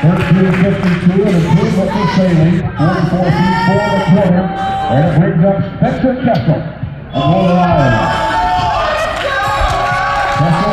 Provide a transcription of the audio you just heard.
152 13.52, an improvement for sailing, 44 feet, four and a quarter. And it brings up Spencer Kessel of Northern Iowa. Kessel